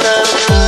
love.